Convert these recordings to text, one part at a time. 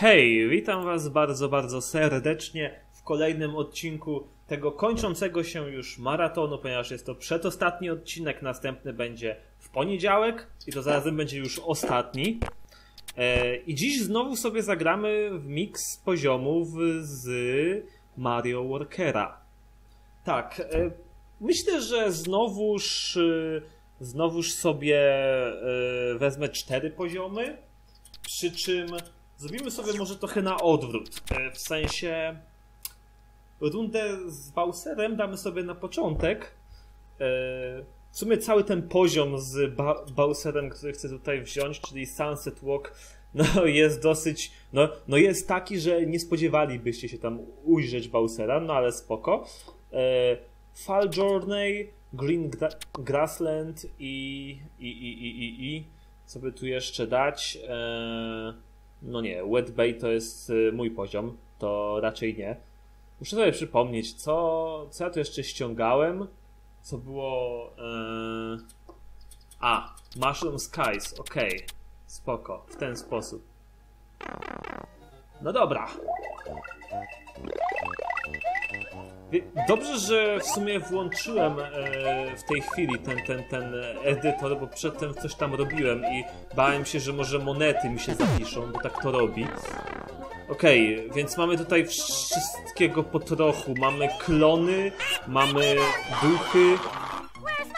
Hej, witam Was bardzo, bardzo serdecznie w kolejnym odcinku tego kończącego się już maratonu, ponieważ jest to przedostatni odcinek, następny będzie w poniedziałek i to zarazem będzie już ostatni. E, I dziś znowu sobie zagramy w miks poziomów z Mario Workera. Tak, e, myślę, że znowuż, e, znowuż sobie wezmę cztery poziomy, przy czym zrobimy sobie może trochę na odwrót. E, W sensie rundę z Bowserem damy sobie na początek. E, W sumie cały ten poziom z Bowserem, który chcę tutaj wziąć, czyli Sunset Walk, no jest dosyć, no, no jest taki, że nie spodziewalibyście się tam ujrzeć Bowsera, no ale spoko. E, Fall Journey, Green Gra Grassland i, i, i, i, i, i co by tu jeszcze dać? E, no nie, Wet Bay to jest y, mój poziom, to raczej nie. Muszę sobie przypomnieć, co, co ja tu jeszcze ściągałem, co było... E... A, Mushroom Skies, okej, spoko, w ten sposób. No dobra. Dobrze, że w sumie włączyłem e, w tej chwili ten, ten, ten edytor, bo przedtem coś tam robiłem i bałem się, że może monety mi się zapiszą, bo tak to robi. Okej, więc mamy tutaj wszystkiego po trochu. Mamy klony, mamy duchy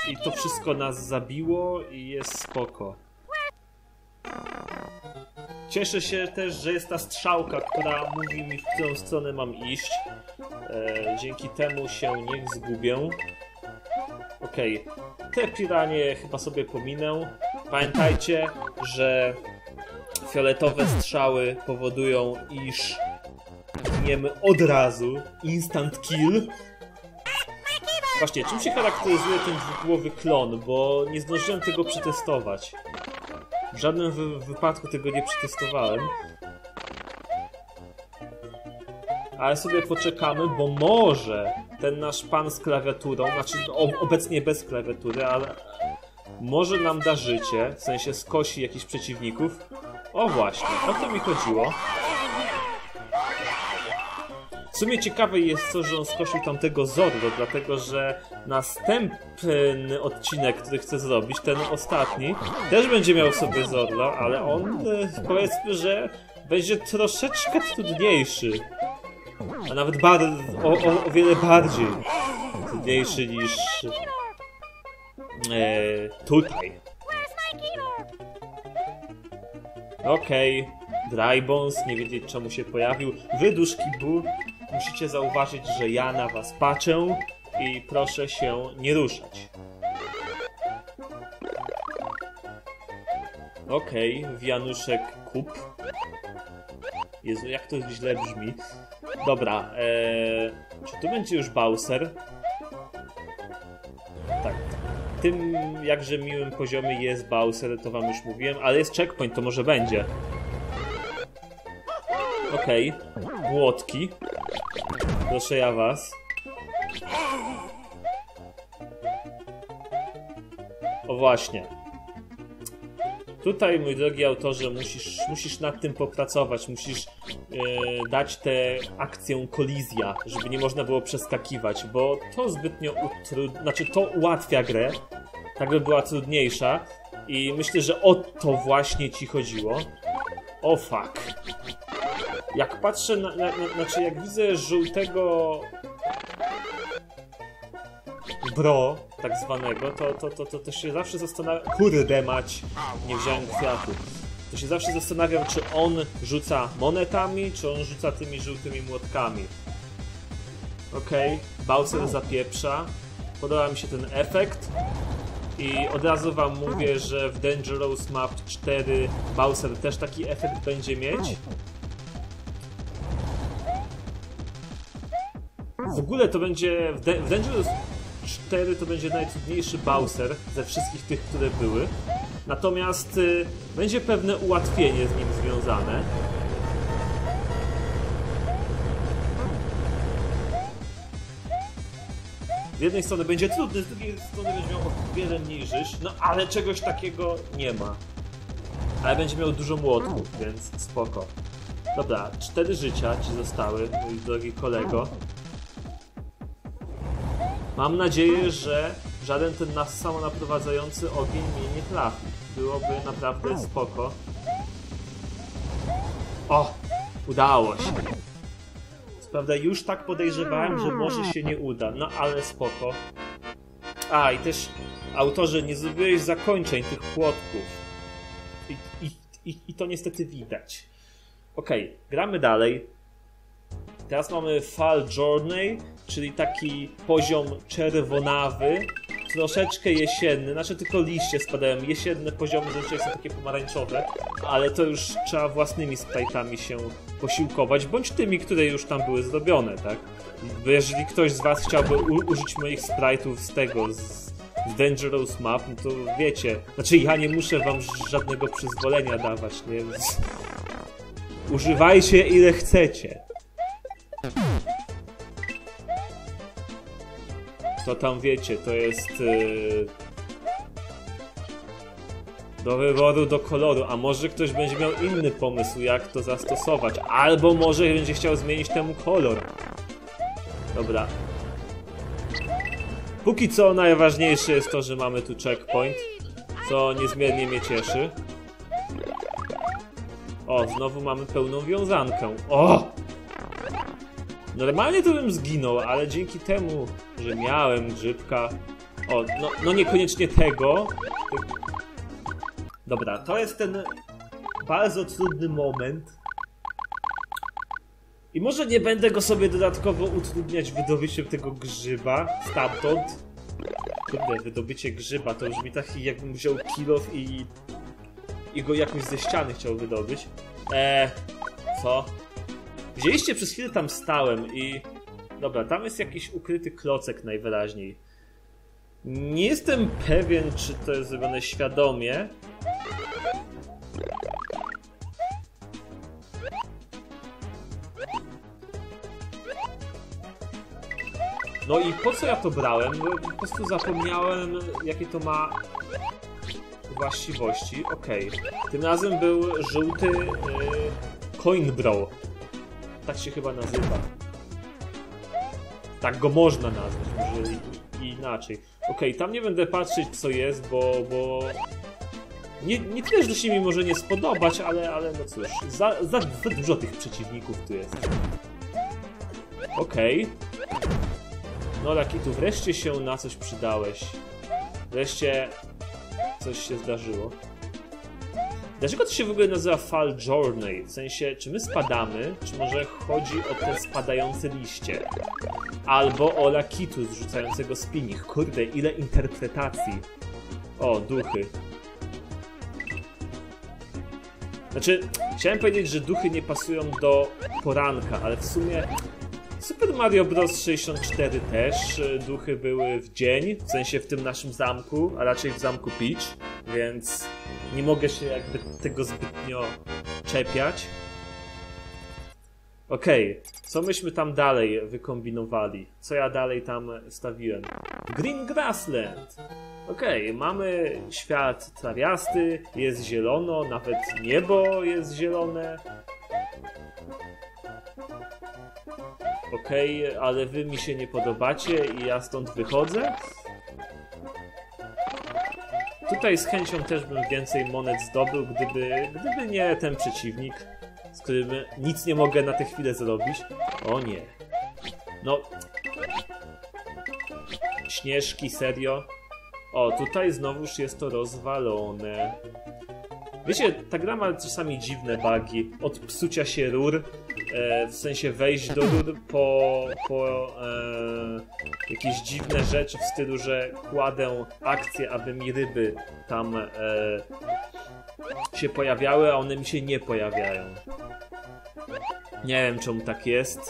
i to wszystko nas zabiło i jest spoko. Cieszę się też, że jest ta strzałka, która mówi mi, w którą stronę mam iść. E, dzięki temu się nie zgubię. Okej, te piranie chyba sobie pominę. Pamiętajcie, że fioletowe strzały powodują, iż giniemy od razu. Instant kill. Właśnie, czym się charakteryzuje ten dwugłowy klon? Bo nie zdążyłem tego przetestować. W żadnym wy wypadku tego nie przetestowałem. Ale sobie poczekamy, bo może ten nasz pan z klawiaturą, znaczy obecnie bez klawiatury, ale może nam da życie, w sensie skosi jakichś przeciwników. O właśnie, o to mi chodziło. Sumie ciekawe jest to, że on skosił tamtego Zorro, dlatego że następny odcinek, który chcę zrobić, ten ostatni, też będzie miał sobie Zorro, ale on e, powiedzmy, że będzie troszeczkę trudniejszy. A nawet o, o, o wiele bardziej trudniejszy niż e, tutaj. Okej, Drybones, nie wiedzieć czemu się pojawił. Wy, duszki bu, musicie zauważyć, że ja na was patrzę i proszę się nie ruszać. Okej, Wianuszek kup. Jezu, jak to źle brzmi. Dobra, eee, czy tu będzie już Bowser? Tak. Tym jakże miłym poziomie jest Bowser, to wam już mówiłem, ale jest checkpoint, to może będzie. Okej, młotki. Proszę ja was. O właśnie. Tutaj, mój drogi autorze, musisz, musisz nad tym popracować, musisz e, dać tę akcję kolizja, żeby nie można było przeskakiwać, bo to zbytnio utrud... znaczy to ułatwia grę, tak by była trudniejsza i myślę, że o to właśnie ci chodziło. O fuck. Jak patrzę na, na, na znaczy jak widzę żółtego bro, tak zwanego, to, to, to, to, to się zawsze zastanawiam... Kurde mać, nie wziąłem kwiatu. To się zawsze zastanawiam, czy on rzuca monetami, czy on rzuca tymi żółtymi młotkami. Okej, Bowser zapieprza. Podoba mi się ten efekt. I od razu wam mówię, że w Dangerous Map 4 Bowser też taki efekt będzie mieć. W ogóle to będzie w, De- w Dangerous 4 to będzie najtrudniejszy Bowser ze wszystkich tych, które były. Natomiast y, będzie pewne ułatwienie z nim związane. Z jednej strony będzie trudny, z drugiej strony będzie miał o wiele mniej żyć, no ale czegoś takiego nie ma. Ale będzie miał dużo młotków, więc spoko. Dobra, cztery życia ci zostały, mój drogi kolego. Mam nadzieję, że żaden ten nas samonaprowadzający ogień mnie nie trafi. Byłoby naprawdę spoko. O! Udało się. Prawda już tak podejrzewałem, że może się nie uda, no ale spoko. A, i też autorze, nie zrobiłeś zakończeń tych płotków. I, i, i, i to niestety widać. Okej, gramy dalej. Teraz mamy Fall Journey, czyli taki poziom czerwonawy, troszeczkę jesienny, znaczy tylko liście spadają. Jesienne poziomy zazwyczaj są takie pomarańczowe, ale to już trzeba własnymi sprite'ami się posiłkować, bądź tymi, które już tam były zrobione, tak? Bo jeżeli ktoś z was chciałby użyć moich sprite'ów z tego, z, Dangerous Map, no to wiecie, znaczy ja nie muszę wam żadnego przyzwolenia dawać, nie? Używajcie ile chcecie. To tam wiecie, to jest yy, do wyboru, do koloru, a może ktoś będzie miał inny pomysł, jak to zastosować, albo może będzie chciał zmienić temu kolor. Dobra. Póki co najważniejsze jest to, że mamy tu checkpoint, co niezmiernie mnie cieszy. O, znowu mamy pełną wiązankę. O! Normalnie to bym zginął, ale dzięki temu, że miałem grzybka... O, no, no niekoniecznie tego. Dobra, to jest ten bardzo trudny moment. I może nie będę go sobie dodatkowo utrudniać wydobyciem tego grzyba stamtąd. Kurde, wydobycie grzyba to brzmi tak jakbym wziął kilof i i go jakoś ze ściany chciał wydobyć. Eee, co? Widzieliście, przez chwilę tam stałem i... Dobra, tam jest jakiś ukryty klocek najwyraźniej. Nie jestem pewien, czy to jest zrobione świadomie. No i po co ja to brałem? No, po prostu zapomniałem, jakie to ma właściwości. Okej. Tym razem był żółty yy, Coinbrow. Tak się chyba nazywa. Tak go można nazwać, może i, i inaczej. Okej, tam nie będę patrzeć co jest, bo... bo... Nie, nie tyle, że się mi może nie spodobać, ale, ale no cóż, za, za, za dużo tych przeciwników tu jest. Okej. No Laki, tu wreszcie się na coś przydałeś. Wreszcie coś się zdarzyło. Dlaczego to się w ogóle nazywa Fall Journey? W sensie, czy my spadamy, czy może chodzi o te spadające liście? Albo o Lakitu zrzucającego spinich. Kurde, ile interpretacji. O, duchy. Znaczy, chciałem powiedzieć, że duchy nie pasują do poranka, ale w sumie Super Mario Bros. 64 też e, duchy były w dzień, w sensie w tym naszym zamku, a raczej w zamku Peach, więc nie mogę się jakby tego zbytnio czepiać. Okej, co myśmy tam dalej wykombinowali? Co ja dalej tam stawiłem? Green Grassland! Okej, mamy świat trawiasty, jest zielono, nawet niebo jest zielone. Okej, ale wy mi się nie podobacie i ja stąd wychodzę? Tutaj z chęcią też bym więcej monet zdobył, gdyby, gdyby nie ten przeciwnik, z którym nic nie mogę na tę chwilę zrobić. O nie. No. Śnieżki, serio? O, tutaj znowuż jest to rozwalone. Wiecie, ta gra ma czasami dziwne bugi. Od psucia się rur, e, w sensie wejść do rur po, po e, jakieś dziwne rzeczy w stylu, że kładę akcję, aby mi ryby tam e, się pojawiały, a one mi się nie pojawiają. Nie wiem czemu tak jest.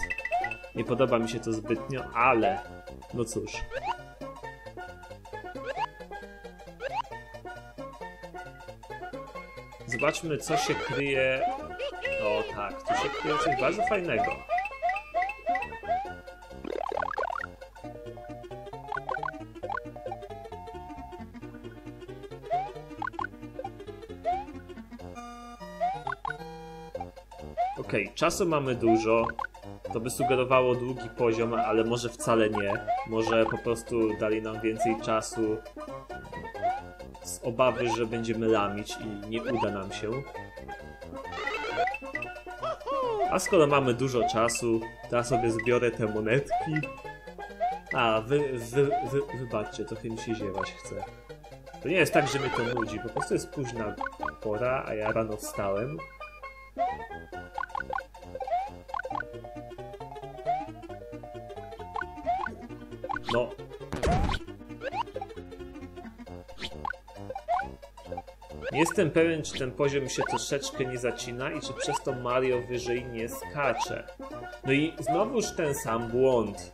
Nie podoba mi się to zbytnio, ale no cóż. Zobaczmy, co się kryje. O tak, tu się kryje coś bardzo fajnego. Ok, Okej, czasu mamy dużo. To by sugerowało długi poziom, ale może wcale nie. Może po prostu dali nam więcej czasu z obawy, że będziemy lamić i nie uda nam się. A skoro mamy dużo czasu, to ja sobie zbiorę te monetki. A, wy, wy, wy, wybaczcie, trochę mi się ziewać chce. To nie jest tak, że mnie to nudzi, po prostu jest późna pora, a ja rano wstałem. No. Nie jestem pewien, czy ten poziom się troszeczkę nie zacina i czy przez to Mario wyżej nie skacze. No i znowuż ten sam błąd.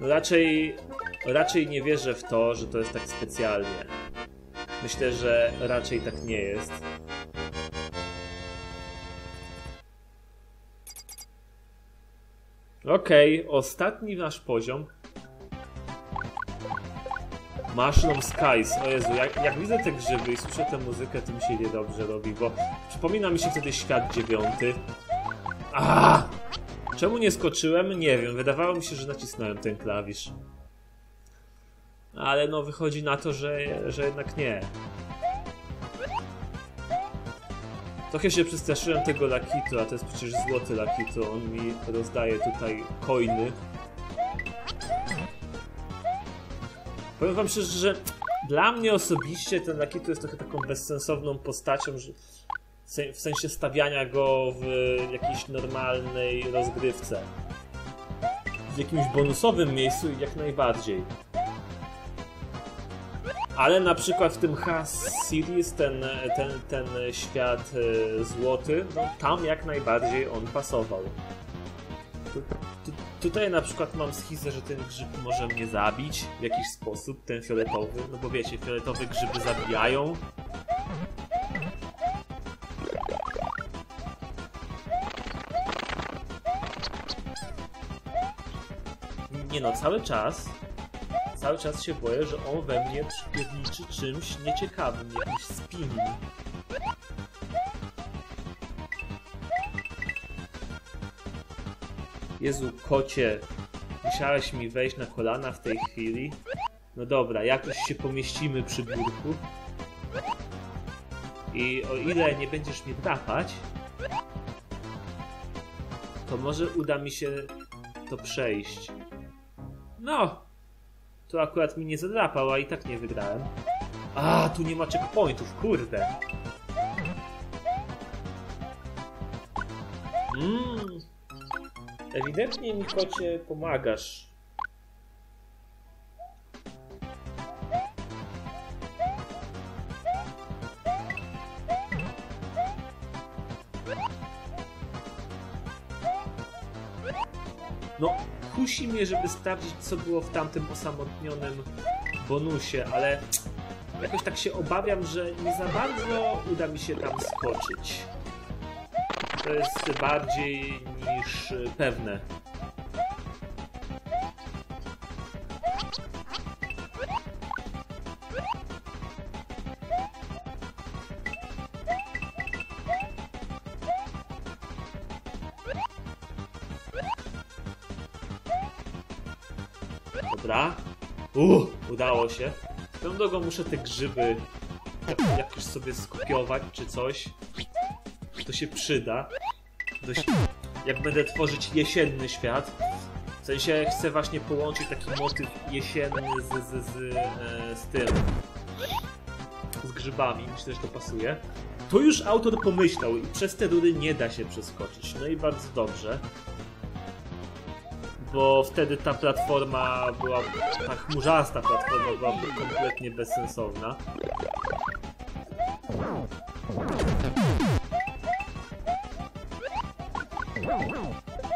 No raczej, raczej nie wierzę w to, że to jest tak specjalnie. Myślę, że raczej tak nie jest. Okej, okay, ostatni nasz poziom. Mushroom Skies. O Jezu, jak, jak, widzę te grzyby i słyszę tę muzykę, to mi się niedobrze robi, bo przypomina mi się wtedy świat dziewiąty. A! Czemu nie skoczyłem? Nie wiem. Wydawało mi się, że nacisnąłem ten klawisz. Ale no wychodzi na to, że, że jednak nie. Trochę się przestraszyłem tego Lakitu, a to jest przecież złoty Lakitu. On mi rozdaje tutaj coiny. Powiem wam szczerze, że dla mnie osobiście ten Lakitu jest trochę taką bezsensowną postacią, że w sensie stawiania go w jakiejś normalnej rozgrywce. W jakimś bonusowym miejscu jak najbardziej. Ale na przykład w tym Has Series ten, ten, ten świat e, złoty, no tam jak najbardziej on pasował. Tu, tu, tutaj na przykład mam schizę, że ten grzyb może mnie zabić w jakiś sposób, ten fioletowy, no bo wiecie, fioletowe grzyby zabijają. Nie no, cały czas cały czas się boję, że on we mnie przypierniczy czymś nieciekawym, jakimś spinning. Jezu, kocie, musiałeś mi wejść na kolana w tej chwili. No dobra, jakoś się pomieścimy przy biurku. I o ile nie będziesz mnie drapać, to może uda mi się to przejść. No, to akurat mi nie zadrapał, a i tak nie wygrałem. A, tu nie ma checkpointów, kurde. Mmm. Ewidentnie mi kocie pomagasz. No, kusi mnie, żeby sprawdzić, co było w tamtym osamotnionym bonusie, ale jakoś tak się obawiam, że nie za bardzo uda mi się tam skoczyć. To jest bardziej niż pewne. Dobra. Uh, udało się. Tą drogą muszę te grzyby jakoś sobie skopiować czy coś. To się przyda. Dość, jak będę tworzyć jesienny świat. W sensie chcę właśnie połączyć taki motyw jesienny z, z, z, e, z tym. Z grzybami. Myślę, że to pasuje. To już autor pomyślał i przez te rury nie da się przeskoczyć. No i bardzo dobrze bo wtedy ta platforma była, ta chmurzasta platforma była kompletnie bezsensowna.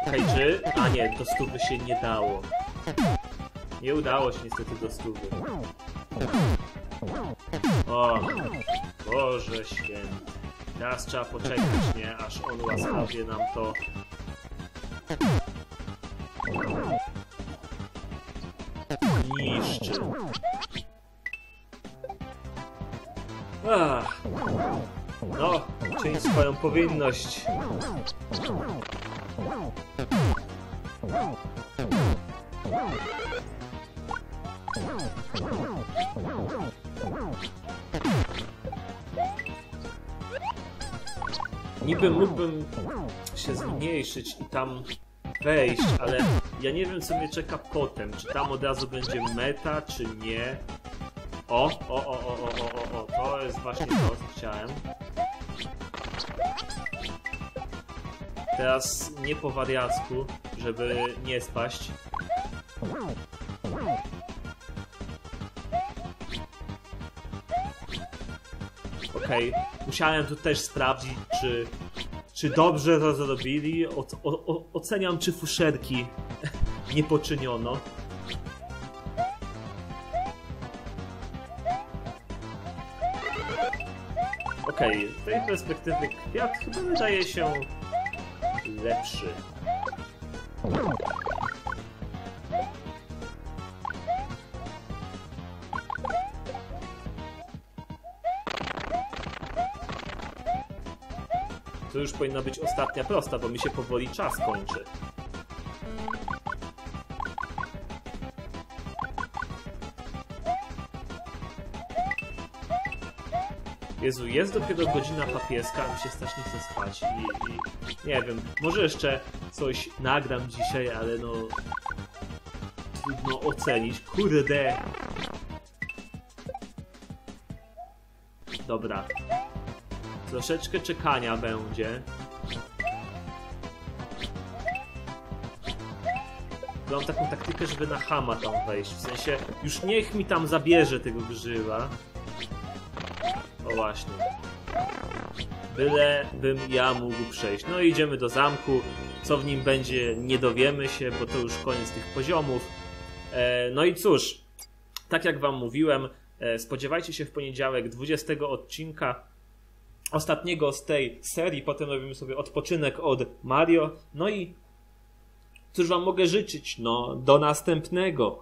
Hejczy? A nie, do stówy się nie dało. Nie udało się niestety do stówy. O, Boże święty. Teraz trzeba poczekać, nie? Aż on łaskawie nam to Niszczy. Ach. No, czyń swoją powinność. Niby mógłbym się zmniejszyć i tam wejść, ale ja nie wiem co mnie czeka potem. Czy tam od razu będzie meta, czy nie. O, o, o, o, o, o, o, to jest właśnie to, co chciałem. Teraz nie po wariacku, żeby nie spaść. Okej, musiałem tu też sprawdzić, czy, czy dobrze to zrobili. O, o, oceniam, czy fuszerki nie poczyniono. Okej, z tej perspektywy kwiat chyba wydaje się lepszy. To już powinna być ostatnia prosta, bo mi się powoli czas kończy. Jezu, jest dopiero godzina papieska, a mi się strasznie chce spać i, i nie wiem, może jeszcze coś nagram dzisiaj, ale no trudno ocenić. Kurde! Dobra. Troszeczkę czekania będzie. Mam taką taktykę, żeby na hama tam wejść. W sensie, już niech mi tam zabierze tego grzywa. O właśnie. Byle bym ja mógł przejść. No i idziemy do zamku. Co w nim będzie, nie dowiemy się, bo to już koniec tych poziomów. E, no i cóż, tak jak wam mówiłem, e, spodziewajcie się w poniedziałek 20 odcinka ostatniego z tej serii. Potem robimy sobie odpoczynek od Mario. No i cóż wam mogę życzyć? No, do następnego.